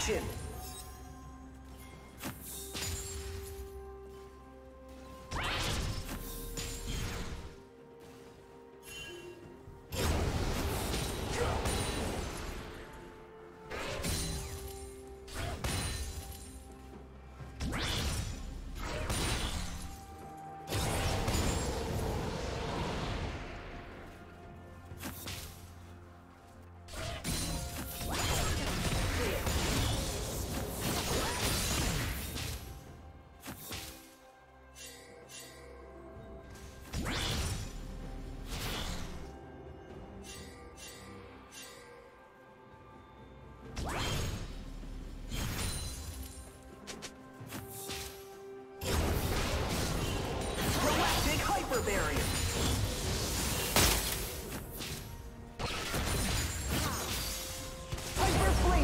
Action!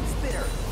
It's there.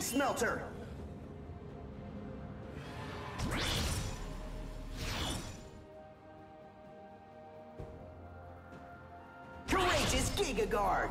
Smelter, Courageous Giga Guard!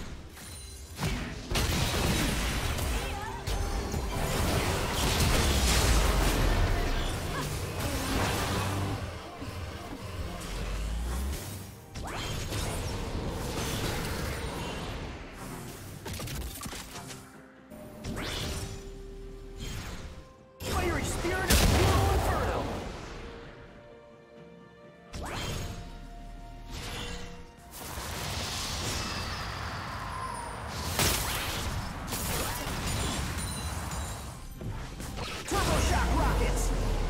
Shock rockets!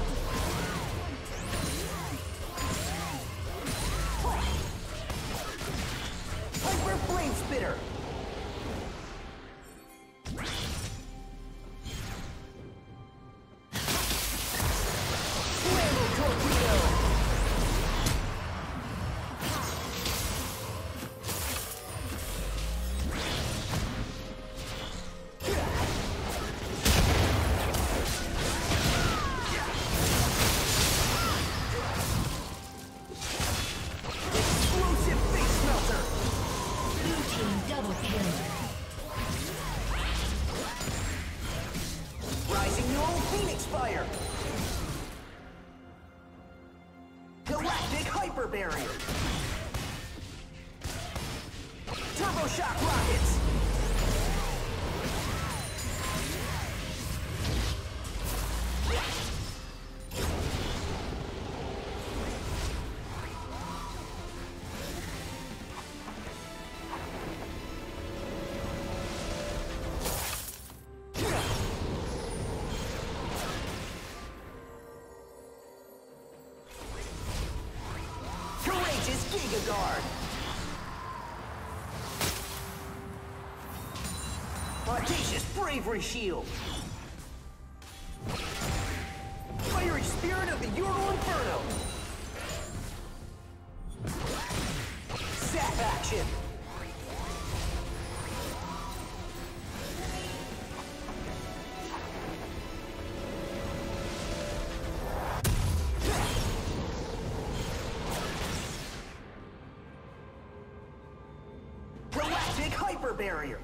Phoenix Fire. Galactic Hyper Barrier. Turbo Shock Rockets. Bravery Shield. Fiery Spirit of the Ural Inferno. Zap Action. Galactic Hyper Barrier.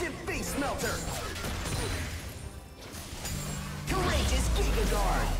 Explosive Face Melter. Courageous Giga Guard.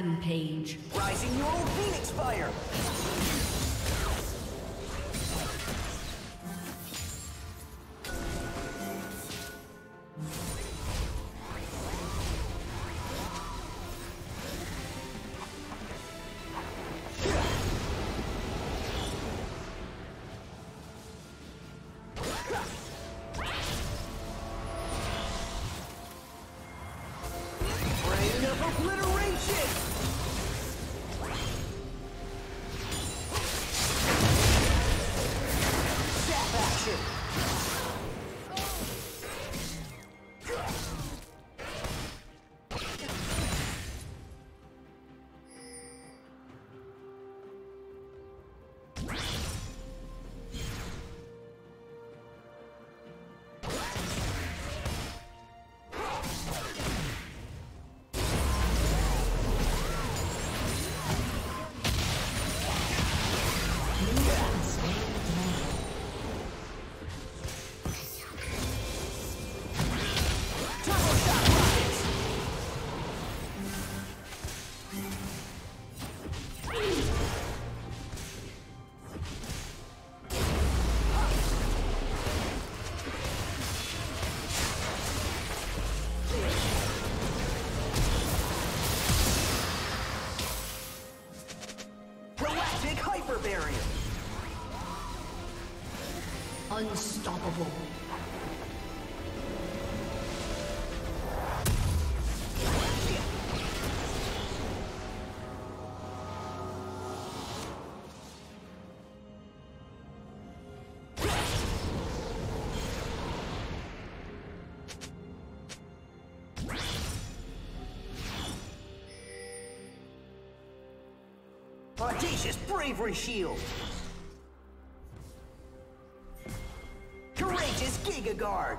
Rampage. Rising Neural Phoenix Fire. Rain of Audacious Bravery Shield! Courageous Giga Guard!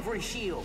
Bravery shield.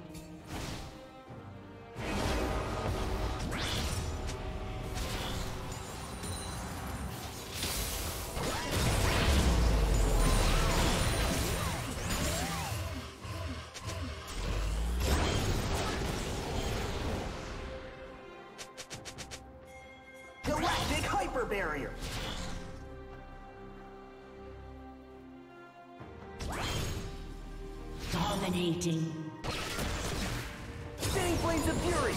Dominating. Spinning Flames of Fury!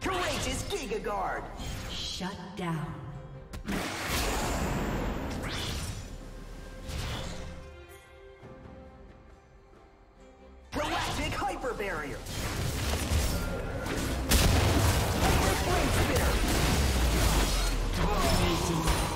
Courageous Giga Guard! Shut down. Galactic Hyper Barrier! Hyper Flame Spinner! Dominating.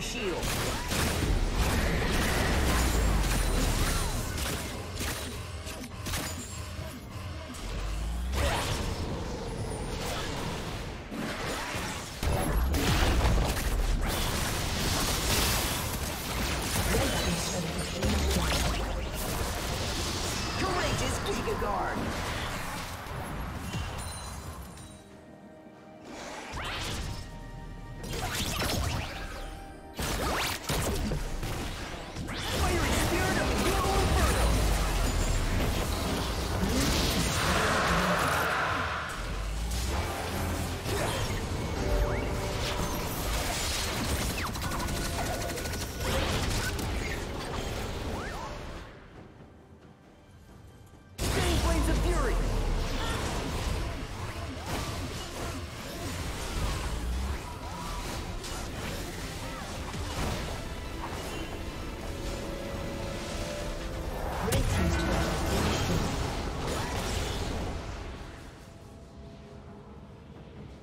Shield!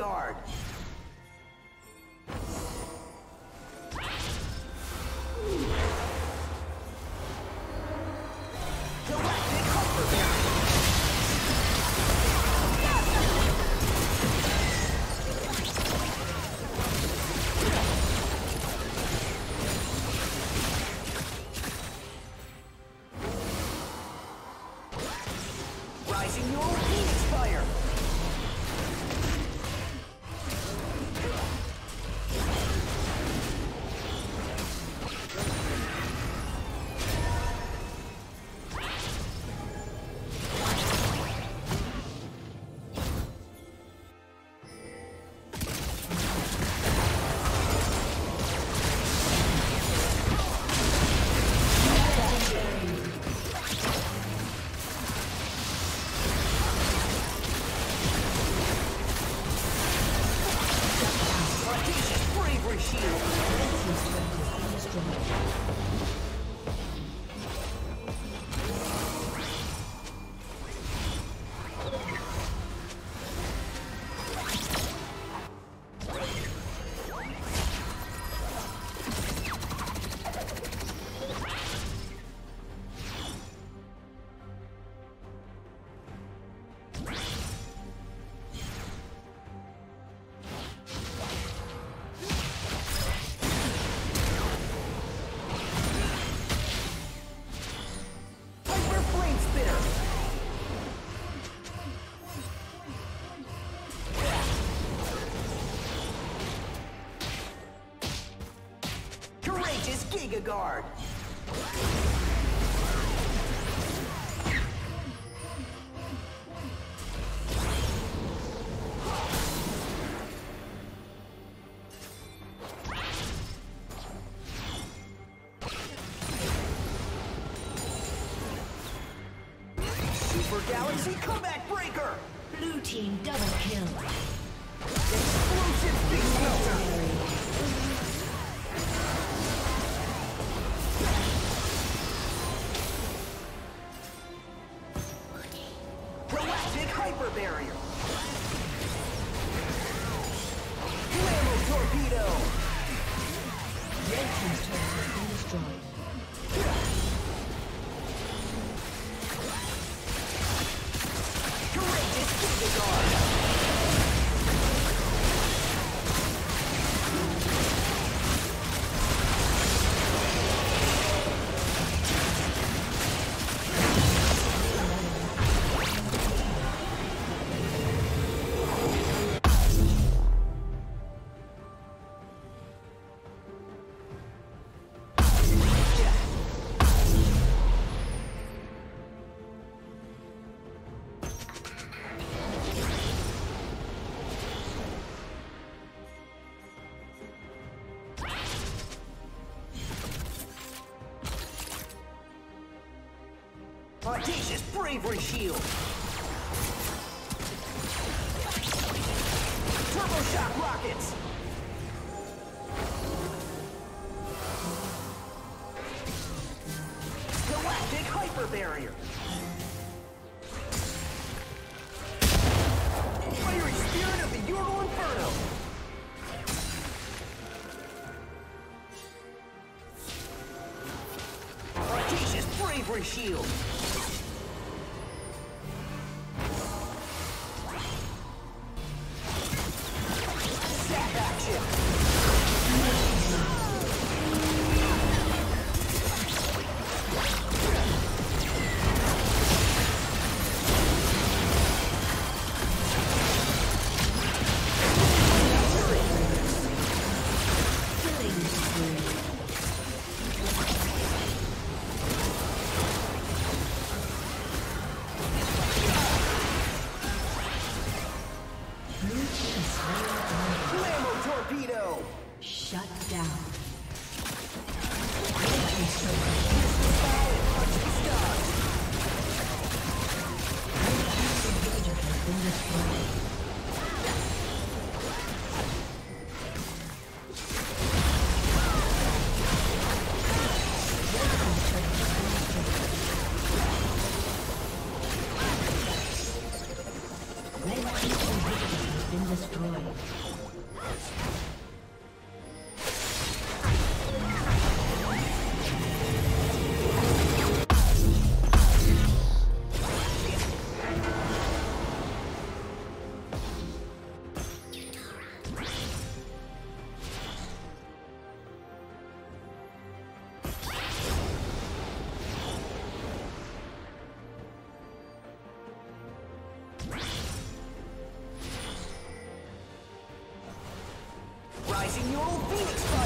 Guard! Guard! Bravery Shield! Turbo Shock Rockets! Galactic Hyper Barrier! Fiery Spirit of the Inferno! Bravery Shield! Shut down. Phoenix